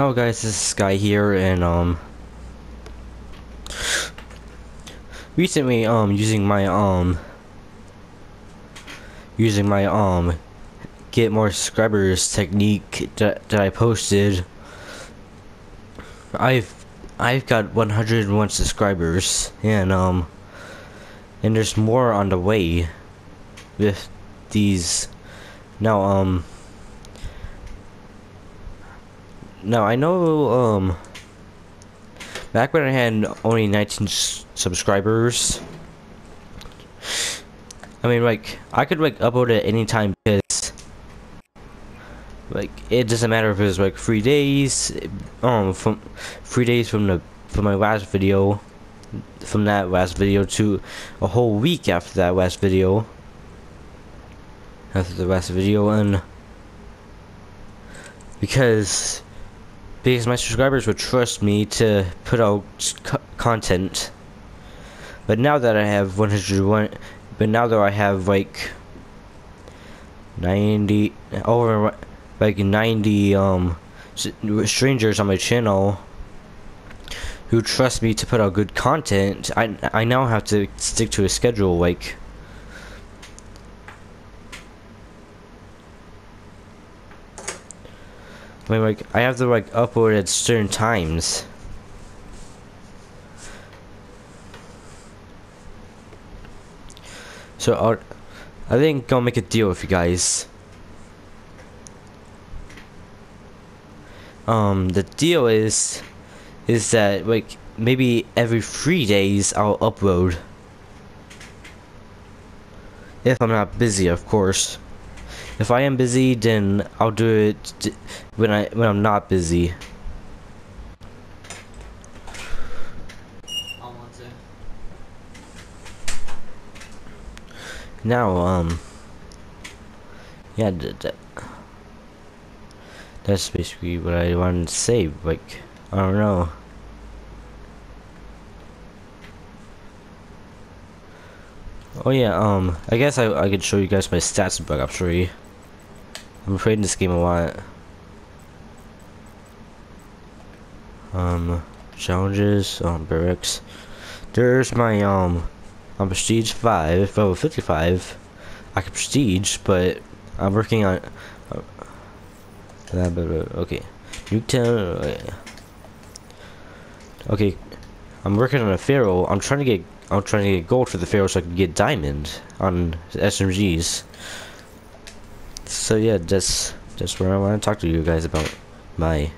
Hello guys, this is Sky here and um recently um using my um using my um get more subscribers technique that, that I posted I've I've got 101 subscribers and um and there's more on the way with these. Now um now I know um back when I had only 19 subscribers I mean like I could like upload it anytime because like it doesn't matter if it was like three days um from three days from the from my last video from that last video to a whole week after that last video after the last video and because because my subscribers would trust me to put out content. But now that I have 101 but now that I have like 90 over like 90 um strangers on my channel who trust me to put out good content I I now have to stick to a schedule like Like, I have to, like, upload at certain times. So, I'll, I think I'll make a deal with you guys. Um, the deal is, is that, like, maybe every three days I'll upload. If I'm not busy, of course. If I am busy, then I'll do it when I when I'm not busy. Now, um, yeah, that, that's basically what I wanted to say. Like, I don't know. Oh yeah, um, I guess I, I could show you guys my stats Black Ops Three. I'm afraid in this game a lot. Um, challenges, um, barracks. There's my, um, I'm prestige 5, level 55. I can prestige, but I'm working on, uh, uh, okay. Newtown, uh, okay. I'm working on a Pharo. I'm trying to get, I'm trying to get gold for the Pharo so I can get diamond on SMGs so yeah that's that's where I want to talk to you guys about my